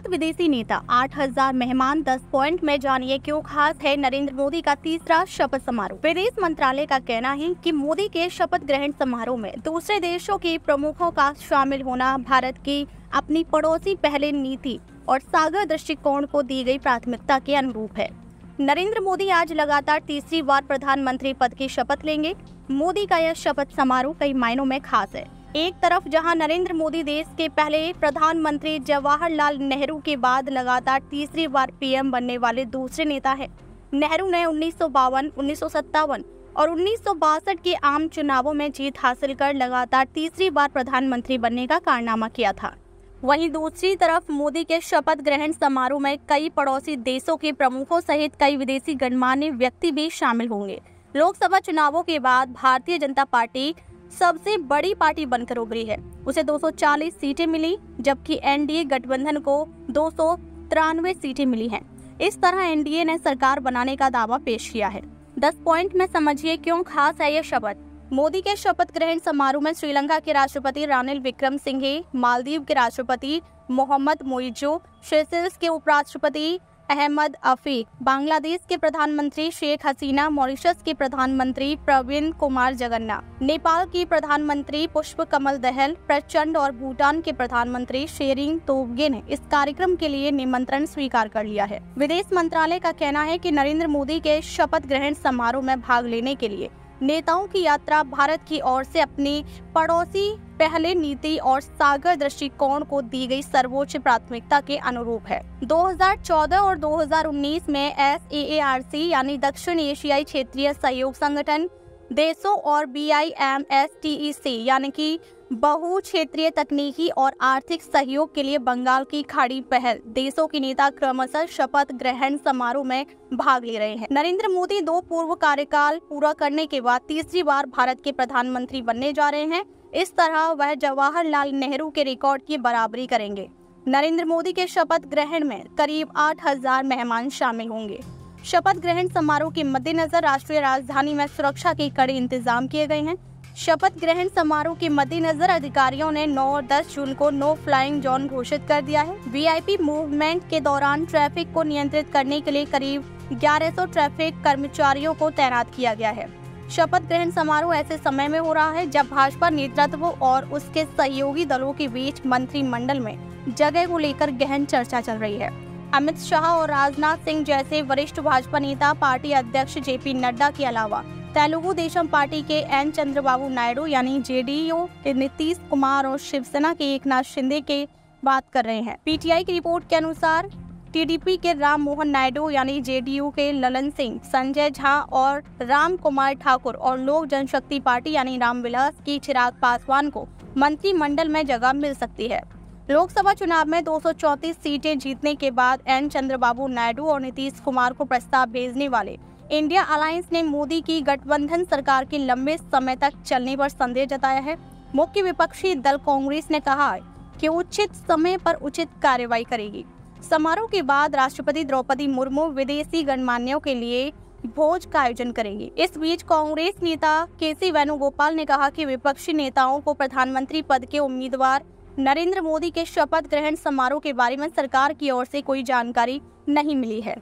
सात विदेशी नेता 8000 मेहमान 10 पॉइंट में जानिए क्यों खास है नरेंद्र मोदी का तीसरा शपथ समारोह। विदेश मंत्रालय का कहना है कि मोदी के शपथ ग्रहण समारोह में दूसरे देशों के प्रमुखों का शामिल होना भारत की अपनी पड़ोसी पहले नीति और सागर दृष्टिकोण को दी गई प्राथमिकता के अनुरूप है। नरेंद्र मोदी आज लगातार तीसरी बार प्रधानमंत्री पद की शपथ लेंगे। मोदी का यह शपथ समारोह कई मायनों में खास है। एक तरफ़ जहाँ नरेंद्र मोदी देश के पहले प्रधानमंत्री जवाहरलाल नेहरू के बाद लगातार तीसरी बार पीएम बनने वाले दूसरे नेता है। नेहरू ने उन्नीस उन्नीस और उन्नीस के आम चुनावों में जीत हासिल कर लगातार तीसरी बार प्रधानमंत्री बनने का कारनामा किया था। वहीं दूसरी तरफ़ मोदी के शपथ ग्रहण समारोह में कई पड़ोसी देशों के प्रमुखों सहित कई विदेशी गणमान्य व्यक्ति भी शामिल होंगे। लोकसभा चुनावों के बाद भारतीय जनता पार्टी सबसे बड़ी पार्टी बनकर उभरी है। उसे 240 सीटें मिली, जबकि एनडीए गठबंधन को दो सौ तिरानवे सीटें मिली हैं। इस तरह एनडीए ने सरकार बनाने का दावा पेश किया है। 10 पॉइंट में समझिए क्यों खास है यह शपथ? मोदी के शपथ ग्रहण समारोह में श्रीलंका के राष्ट्रपति रानिल विक्रम सिंघे मालदीव के राष्ट्रपति मोहम्मद मोइजो शेसेल्स के उपराष्ट्रपति अहमद अफीक बांग्लादेश के प्रधानमंत्री शेख हसीना, मॉरिशस के प्रधानमंत्री प्रवीण कुमार जगन्नाथ नेपाल की प्रधानमंत्री पुष्प कमल दहल, प्रचंड और भूटान के प्रधानमंत्री शेरिंग तोबगे ने इस कार्यक्रम के लिए निमंत्रण स्वीकार कर लिया है। विदेश मंत्रालय का कहना है की नरेंद्र मोदी के शपथ ग्रहण समारोह में भाग लेने के लिए नेताओं की यात्रा भारत की ओर से अपनी पड़ोसी, पहले नीति और सागर दृष्टिकोण को दी गई सर्वोच्च प्राथमिकता के अनुरूप है। 2014 और 2019 में एस यानी दक्षिण एशियाई क्षेत्रीय सहयोग संगठन देशों और B I M S T E C यानी कि बहु क्षेत्रीय तकनीकी और आर्थिक सहयोग के लिए बंगाल की खाड़ी पहल। देशों के नेता क्रमशः शपथ ग्रहण समारोह में भाग ले रहे हैं। नरेंद्र मोदी दो पूर्व कार्यकाल पूरा करने के बाद तीसरी बार भारत के प्रधानमंत्री बनने जा रहे हैं। इस तरह वह जवाहरलाल नेहरू के रिकॉर्ड की बराबरी करेंगे। नरेंद्र मोदी के शपथ ग्रहण में करीब आठ हज़ार मेहमान शामिल होंगे। शपथ ग्रहण समारोह के मद्देनजर राष्ट्रीय राजधानी में सुरक्षा के कड़े इंतज़ाम किए गए हैं। शपथ ग्रहण समारोह के मद्देनजर अधिकारियों ने 9 और 10 जून को नो फ्लाइंग जोन घोषित कर दिया है। वीआईपी मूवमेंट के दौरान ट्रैफ़िक को नियंत्रित करने के लिए करीब 1100 ट्रैफ़िक कर्मचारियों को तैनात किया गया है। शपथ ग्रहण समारोह ऐसे समय में हो रहा है जब भाजपा नेतृत्व और उसके सहयोगी दलों के बीच मंत्रिमंडल में जगह को लेकर गहन चर्चा चल रही है। अमित शाह और राजनाथ सिंह जैसे वरिष्ठ भाजपा नेता, पार्टी अध्यक्ष जेपी नड्डा के अलावा तेलुगु देशम पार्टी के एन. चंद्रबाबू नायडू यानी जेडीयू के नीतीश कुमार और शिवसेना के एक शिंदे के बात कर रहे हैं। पीटीआई की रिपोर्ट के अनुसार टीडीपी के राम मोहन नायडू यानी जेडीयू के ललन सिंह, संजय झा और राम कुमार ठाकुर और लोक जनशक्ति पार्टी यानी रामविलास की चिराग पासवान को मंत्रिमंडल में जगह मिल सकती है। लोकसभा चुनाव में 234 सीटें जीतने के बाद एन. चंद्रबाबू नायडू और नीतीश कुमार को प्रस्ताव भेजने वाले इंडिया अलायंस ने मोदी की गठबंधन सरकार के लंबे समय तक चलने पर संदेह जताया है। मुख्य विपक्षी दल कांग्रेस ने कहा कि उचित समय पर उचित कार्रवाई करेगी। समारोह के बाद राष्ट्रपति द्रौपदी मुर्मू विदेशी गणमान्यों के लिए भोज का आयोजन करेंगे। इस बीच कांग्रेस नेता के सी वेणुगोपाल ने कहा कि विपक्षी नेताओं को प्रधानमंत्री पद के उम्मीदवार नरेंद्र मोदी के शपथ ग्रहण समारोह के बारे में सरकार की ओर से कोई जानकारी नहीं मिली है।